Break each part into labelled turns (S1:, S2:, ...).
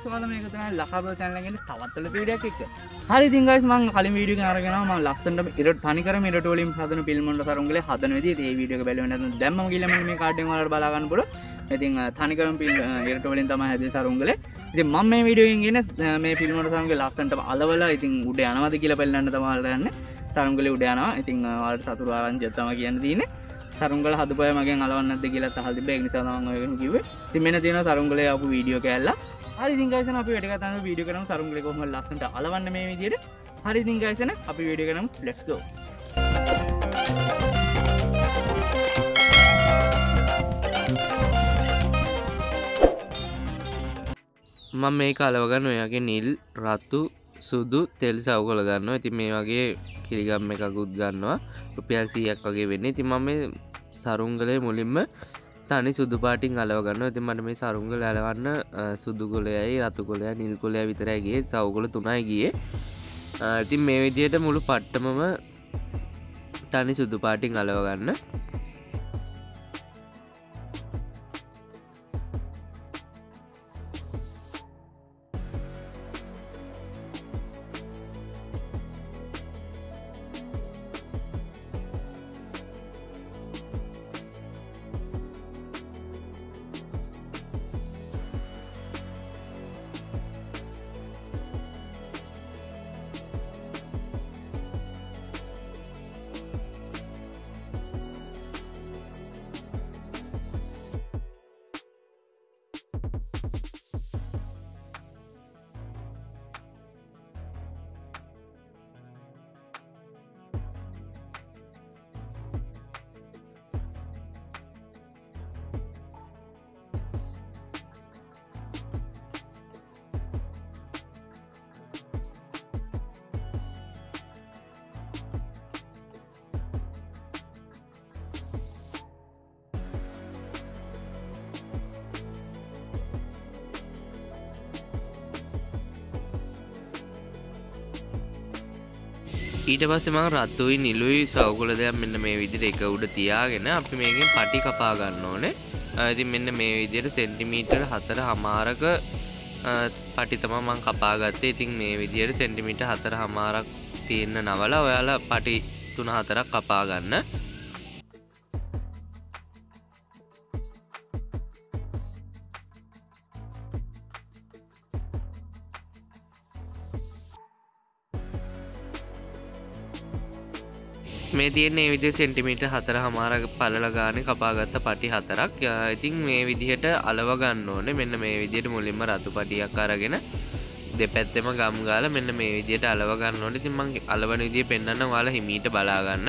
S1: ස්වාල මේක තමයි ලකාබර channel එකෙන් තවත්තල වීඩියක් එක. හරි ඉතින් guys මම කලින් වීඩියෝ එක අරගෙනවා මම ලස්සනට ඉරට තනි කර මිරට වලින් හදන ෆිල්ම් වල සරුංගලේ හදන විදිහට මේ වීඩියෝ එක බලවෙ නැත්නම් දැන් මම ගිහලා මෙන්න මේ කාඩ් එක වලට බලා ගන්න පුළුවන්. ඉතින් තනි කරම ෆිල්ම් ඉරට වලින් තමයි හැදේ සරුංගලේ. ඉතින් මම මේ වීඩියෝ එකෙන් ගෙන මේ ෆිල්ම් වල සරුංගලේ ලස්සනට අලවලා ඉතින් උඩ යනවාද කියලා බලන්න තමයි හදන්නේ. සරුංගලේ උඩ යනවා. ඉතින් ඔයාලට සතුරු ආරංචිය තමයි කියන්න තියෙන්නේ. සරුංගල හදපය මගේ අලවන්නද කියලා හල්තිබේ නිසා තමන් කිව තිමෙන තියෙන සරුංගලය අපපු වීඩියෝ කැල්ලා හරි දිංගයිසන අප වැඩ තන වීඩිය කරන සරුම්ගල කොහම ලස්සට අලවන්න මේ විදියට හරි දිංගයිසන අපි වීඩිය කරනම් ලෙක්ස්කෝ
S2: මම මේ කලවගන්න ඔයාගේ නිල් රත්තු සුදු තෙල් සවකොල ගන්න ඇති මේ වගේ කිරිගම් එකකුත් ගන්නවා රුපියල් සීයක් වගේ වෙන්නේ ති මම සරුංගලය මුලින්ම තනි සුදු පාටින් අලවගන්න ඇති මට මේ සරුංගල ඇලවන්න සුදුකොලයයි අතුකොලය නිල්කොලය විතරයිගේ සවකොල තුනයි ගිය ඉතින් මේ විදියට මුළු පට්ටමම තනි සුදු පාටින් අලවගන්න ඊට පස්සේ මම රත්තුයි නිලුයි සවුකුල දෙයක් මෙන්න මේ විදිහට එක උඩ තියාගෙන අපි මේකෙන් පටි කපා ගන්න ඕනේ. ඉතින් මෙන්න මේ විදිහට සෙන්ටිමීටර 4.5ක පටි තමයි මම කපා ගත්තේ. ඉතින් මේ විදිහට සෙන්ටිමීටර 4.5ක් තියෙන නවල ඔයාලා පටි 3 4ක් කපා ගන්න. මේ තියන්නේ විදි සෙන්ටිමිට හතර හමාර පලල ගාන කපාගත්ත පටි හතරක් ඉතින් මේ විදිහට අලවගන්න ඕනේ මෙන්න මේ විදියට මුලින්ම රතු පටියක් අරගෙන දෙපැත්තෙම ගම්ගාල මෙන්න මේ විදියට අලවගන්න ඕනේ තින් මං අලවන විදිය පෙන්න්න වාලා හිමීට බලාගන්න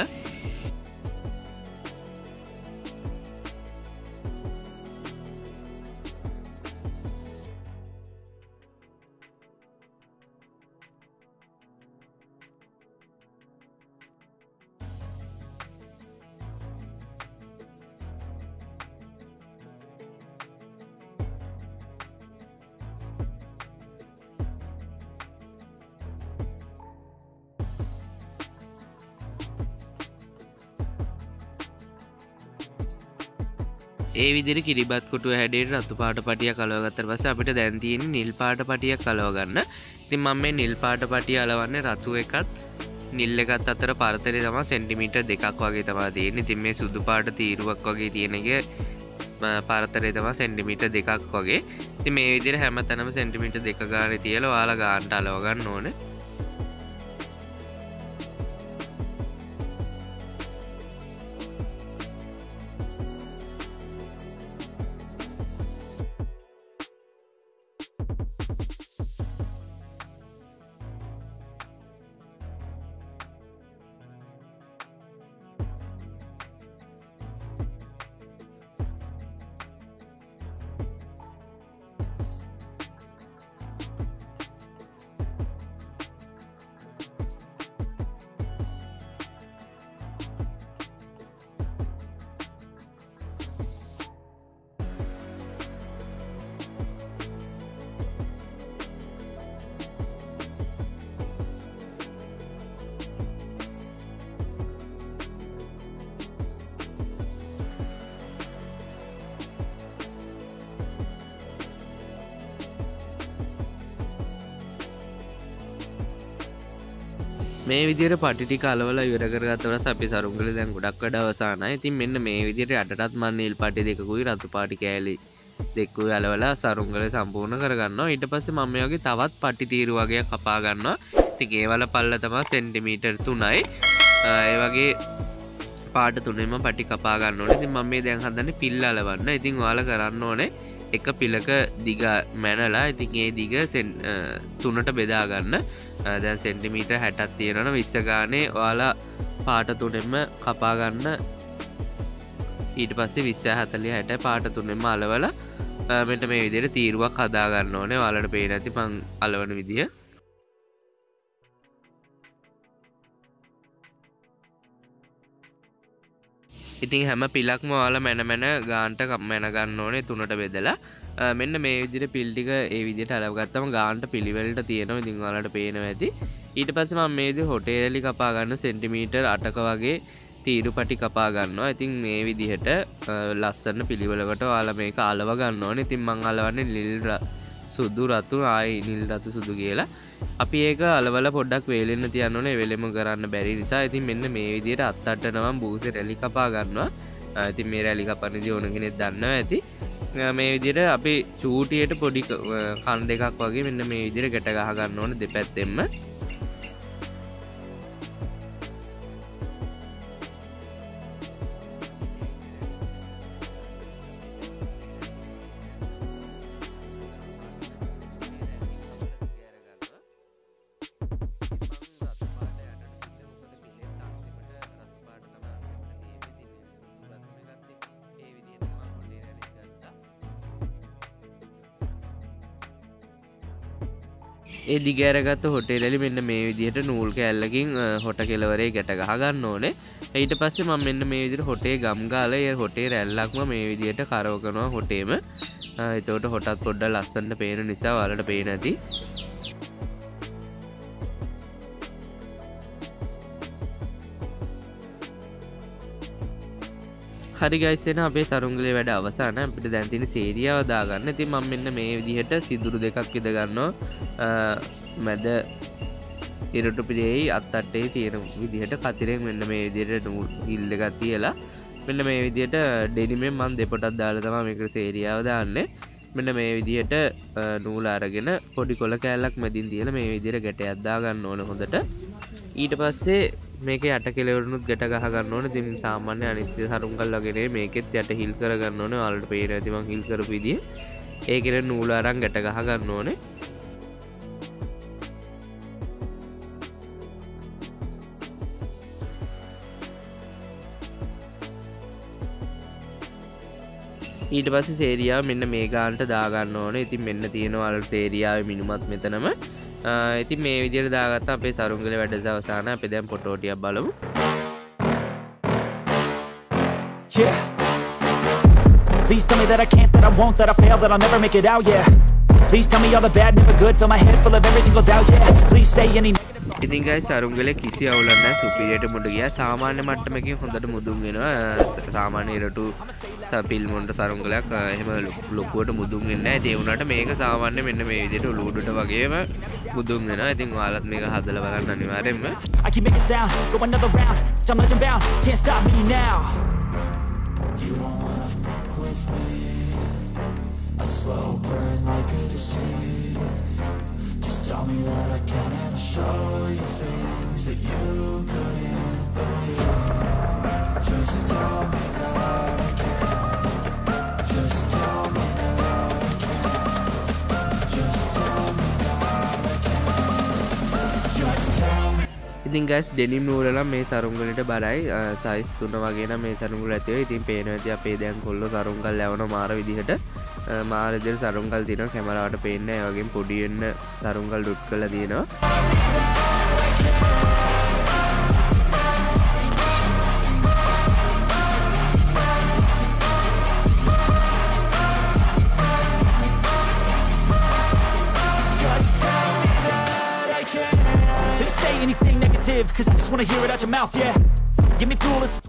S2: ඒ විදිරි කිරිබත් කොටුව හැඩට රතු පාට පටිය කලෝගත්තර පස අපිට දැන්තියෙන් නිල් පාට පටිය කලෝගන්න ති මම මේ නිල් පාට පටිය අලවන්න රතු එකත් නිල් එකත් අතර පරතරය තම සෙන්ටිමිට දෙකක් වගේ තමා තියෙන තින් මේ සුදු පාට තීරුවක් වගේ තියෙනගේ පරතරය තම සෙන්ටිමිට දෙකක් වගේ ති මේ විදිර හැම තැනම සෙන්ටිමිට දෙක ගාන තියල වාලා ගාන්ට අලෝගන්න ඕනේ මේ විදිර පටි කලවල යුරකරගත්තවට අපි සරුගල දැන් ගොඩක් වඩ අවසාන ඉතින් මෙන්න මේ විදිර අටත් මන්නේල් පටි දෙකුයි රතු පාටි කෑලි දෙක්කු අලවලා සරුංගල සම්පූර්ණ කරගන්න ඉට පස්ස මමයගේ තවත් පටි තීරු වගේ කපාගන්න තිගේවල පල්ල තමා සෙන්ටිමීටර් තුනයි ඒ වගේ පාට තුනෙම පටි කපාගන්න ඕන ඉතින් මම මේ දැන් හදන්න පිල් අලවන්න ඉතින් වාල කරන්න ඕනේ එක පිළක දිග මැනලා ඉතින් ඒ දිග තුන්නට බෙදාගන්න දැන් සෙන්ටිමීට හැටත් තියෙනන විස්සගානේ ඔයාලා පාට තුනෙම කපාගන්න ඊට පස්සේ විශ්‍ය හතලිය හැට පාට තුනෙම අලවල මෙට මේ විදියට තීරුවක් හදාගන්න ඕනේ වලට පේ නැති පං අලවන විදිිය ඉතින් හැම පිලක්ම වාල මැනමැන ගාන්ට මැනගන්න ඕනේ තුනට බෙදලා මෙන්න මේ විදිර පිල්ටික ඒ විදිට අලවගත්තම ගාන්ට පිළිවෙලට තියෙනව ඉදිංවාලට පේනව ඇති ඊට පස්සම මේද හොටේලි කපාගන්න සෙන්ටිමීටර් අටක වගේ තීරු පටි කපා ගන්නවා ඉතින් මේ විදිහට ලස්සන්න පිළිවලකට වාල මේක අලව ගන්න ඕනේ ඉතින් මං අලවන්නේ ලිල්ර සුදු රතු ආයි නිල් රතු සුදු කියලා අපි ඒක අලවල පොඩ්ඩක් වේලෙන්න්න තියන්නන වෙලෙම කරන්න බැරි නිසා ඉතින් මෙන්න මේ විදියට අත්තටනම් බූස රැලි කපා ගන්නවා ඇති මේ රැලි කපනදි ඕන කෙනෙක් දන්න ඇති මේ විදියට අපි චූටියට පොඩි කන් දෙකක් වගේ මෙන්න මේ විදිර ගැටගහ ගන්න ඕන දෙපැත්තෙම ඒ දිගෑරගත්ත හොටේ රැලි මෙන්න මේ විදිහට නූල් කැල්ලකින් හොට කෙලවරේ ගැට ගහගන්න ඕනේ ඊට පස්සේ මම මෙන්න මේ විදිහට හොටේ ගම්ගාල ඒ හොටේ රැල්ලක්ම මේ විදිහට කරව කරනවා හොටේම එතකොට හොටත් පොඩ්ඩක් ලස්සනට පේන නිසා වලට පේන ඇති හරිගයිස්සෙන අපේ සරුංගලේ වැඩ අවසාන අපිට දැන්තින සේරියාව දාගන්න ති මං මෙන්න මේ විදිහට සිදුරු දෙකක් විදගන්නවා මැද ඉරටු පිරෙයි අත්තට්ටේ තියෙන විදිහට කතිරෙක් මෙන්න මේ විදියට ඉල්ලගත් තියලා මෙන්න මේ විදියට ඩෙනිමෙන් මන් දෙපටත් දාලතම මේකර සේරියාව දාන්න මෙන්න මේ විදියට නූල අරගෙන පොඩි කොල කෑල්ලක් මැදින් තියල මේ විදිර ගැට අද්දා ගන්න ඕන හොඳට ඊට පස්සේ මේක යට කෙලවරුණුත් ගැට ගහ කරන්නවන තින් සාමාන්‍ය අනිත්‍ය සරුම් කල්ලගෙන මේකෙත් යට හිල් කරගන්න ඕන අලට පේන ඇතිම හිල් කරපිදිිය ඒකෙන නූලාරං ගැට ගහ ගන්න ඕනේ ඊට පස්ස සේරයා මෙන්න මේ ගාන්ට දාගන්න ඕන ඉතින් මෙන්න තියෙනවල් සේරියාව මිනිමත් මෙතනම ඉති මේ විදිර දාගත් අපේ සරුංගල වැඩ දවසාන අපි දැම් පොටෝටිය බලමු
S1: Please tell me that I can't, that I won't, that I fail, that I'll never make it out, yeah Please tell me all the bad, never
S2: good. Fill my head full of every single doubt. Yeah, please say any. ඉතින් ගයි සරුම්ගල කිසි අවුලක් නැහැ සුපිරියට මුඩු ගියා සාමාන්‍ය මට්ටමකින් හොඳට මුදුන් වෙනවා සාමාන්‍ය ඉරටු සපිල් මොන්ට සරුම්ගලක් එහෙම ලොකුවට මුදුන් වෙන්නේ නැහැ ඒ වුණාට මේක සාමාන්‍ය මෙන්න මේ විදිහට ලූඩුට වගේම මුදුන් වෙනවා ඉතින් ඔයාලත් මේක හදලා බලන්න අනිවාර්යෙන්ම I keep making sound go another
S1: round I'm legend bound can't stop me now You don't wanna fuck with me A slow burn like a disease Just tell me that I can and I'll show you things that you
S2: couldn't believe Just tell me that I can Just tell me that I can Just tell me that I can Just tell me ඉතින් ගස් denim නූරලම් මේ සරුංගලට බරයි size තුන වගේ මේ සරුගල ඇතිව ඉතින් පේනවති අපේ දැන් කොල්ල සරුංගල් ලැවන මාර විදිහට මාරදල් සරුන්ගල් තින කැමරාවට පේන්න යගේ පොඩියන්න සරුන්ගල් ඩුට් කළ තියෙනවා
S1: Say anything negative, cause I just wanna hear it out your mouth, yeah. Give me fuel, it's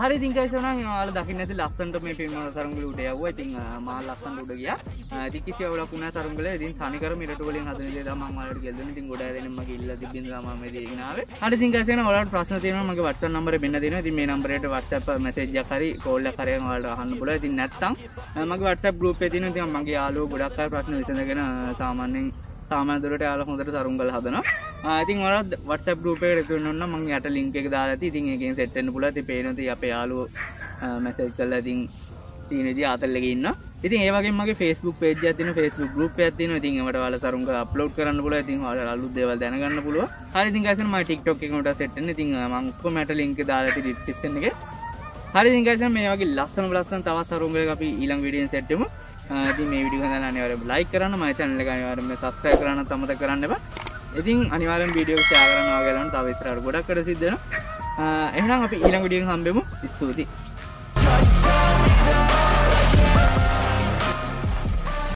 S1: හරි දිංකයිසන යාල දකින්නති ලස්සන්ට මේ පිල්ම සරංගල උඩ යව ඉතින් මා ලස්සන් උඩ ගිය තිකිසි අවල කුණ සරංගල ඉතින් තනිකර මිරට වලින් හදන දේ මම වලට ගෙල්ලන ඉතින් ගොඩ දෙනම ගිල්ල තිබින් ලාම මේ දේනාවේ හරි දිංකයිසන වලට ප්‍රශ්න තියෙනවා මගේ WhatsApp නම්බරේ බෙන්න දෙනවා ඉතින් මේ නම්බරයට WhatsApp message එකක් හරි call එකක් හරි වලට අහන්න පුළුවන් ඉතින් නැත්තම් මගේ WhatsApp group එකේ තියෙනවා ඉතින් මගේ යාළුවෝ ගොඩක් අය ප්‍රශ්න විසඳගෙන සාමාන්‍යයෙන් සාමාන්‍ය දුරට යාළුවා හොඳට සරංගල හදනවා ඉතින් ඔල වටස ගුපේ රතුන්න මං යට ලිංක එක දාලති ඉතින් එකෙන් සෙට්ටන පුලති පේනති අප යාලු මැසෙල් කල්ලා තින් තියනති අතල්ලක ඉන්න ඉතින් ඒවගේමගේ ෆස්බුක් පේජ තින ෆස්බුක් ගුප ඇතින ඉතින් මට වල සරුන් අප්ලෝඩ් කරන්න පුල ඉතින් හල අලු දෙව දැනගන්න පුළුව හරි ගසම ටික්ටොක් එකට සෙට්න ඉතින් මංක්ක මැට ලින්ක දාලති ිප්ිස්සන එක හරි දිංගස මේ වගේ ලස්සන ලස්සන තවත් සරුන්ග අපි ඊළං විඩියෙන් සැට්ටමු ඇති මේ විඩිහ දන්න අනිවර බ්ලයි කරන්න මයි චැනල එක අනිවරම සස්කය කරන්න තමත කරන්නවා ඉතින් අනිවාරෙන් වීඩියෝ ෂයා කරනවා ගැලන් තව ඉස්සරහට ගොඩක් කර සිද්ධ වෙනවා එහෙනම් අපි ඊළඟ වීඩියෝ හම්බෙමු ස්තුතියි